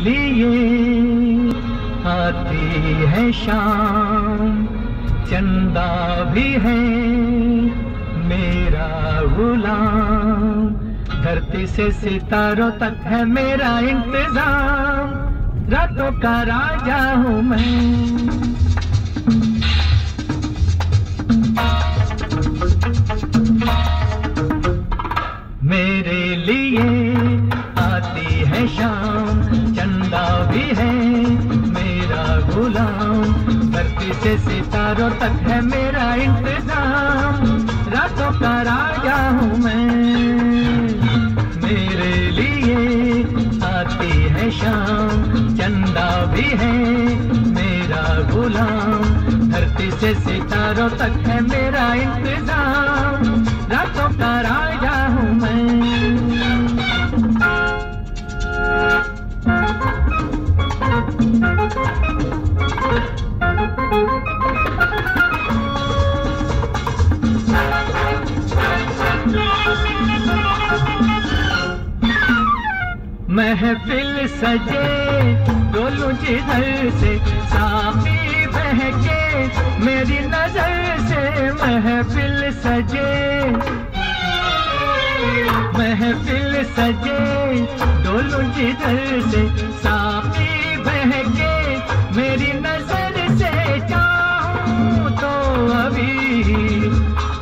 लिए आती है शाम, चंदा भी है मेरा गुलाम। धरती से सितारों तक है मेरा इंतज़ाम। रातों का राजा हूँ मैं। से सितारों तक है मेरा इंतज़ाम। रातों का राजा हूँ मैं। मेरे लिए आती है शाम, चंदा भी है मेरा गुलाम। धरती से सितारों तक है मेरा इंतज़ाम। रातों का राजा हूँ महफिल सजे डोलू जिधर से सामी बहके, मेरी नज़र से महफिल सजे। महफिल सजे डोलू जिधर से सामी बहके, मेरी नज़र से चाहूँ तो अभी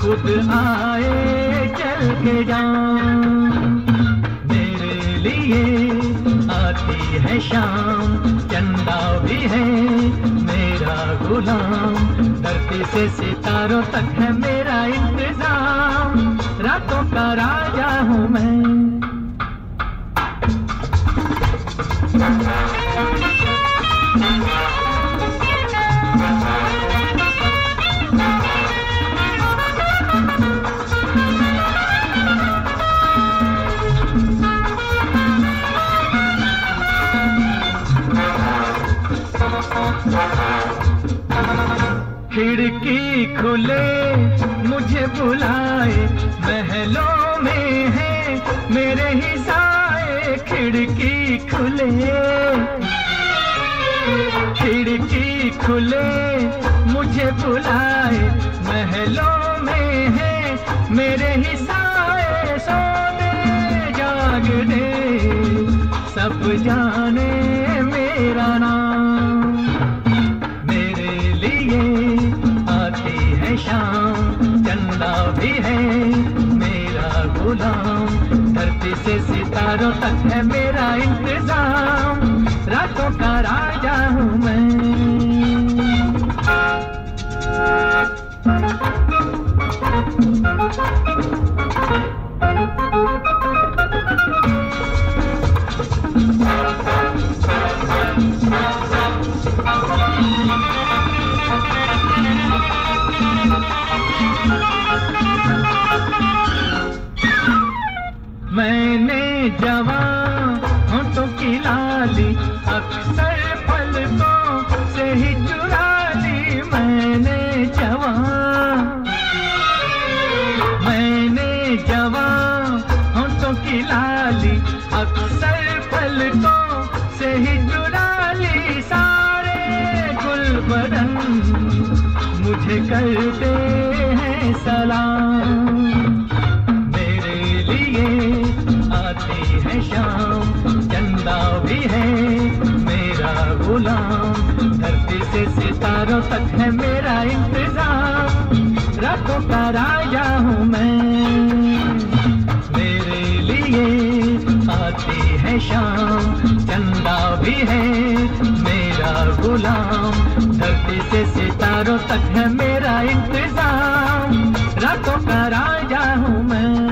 खुद आए चल के जाऊँ। लिए आती है शाम, चंदा भी है मेरा गुलाम। धरती से सितारों तक है मेरा इंतज़ाम। रातों का राजा हूँ मैं। खिड़की खुले मुझे बुलाए, महलों में है मेरे ही साए खिड़की खुले। खिड़की खुले मुझे बुलाए, महलों में है मेरे ही साए सोने जागने। सब जाने मेरा नाम। गुलाम। धरती से सितारों तक है मेरा इंतज़ाम। रातों का राजा हूँ मैं। जवान होठों की लाली, अक्सर पलकों से ही चुरा ली मैंने जवान मैंने जवान होठों की लाली, अक्सर पलकों से ही चुरा ली सारे गुल मुझे करते हैं शाम चंदा भी है, मेरा गुलाम। धरती से सितारों तक है मेरा इंतज़ाम। रातों का राजा हूँ मैं। मेरे लिए आती है शाम, चंदा भी है, मेरा गुलाम। धरती से सितारों तक है मेरा इंतज़ाम। रातों का राजा हूँ मैं।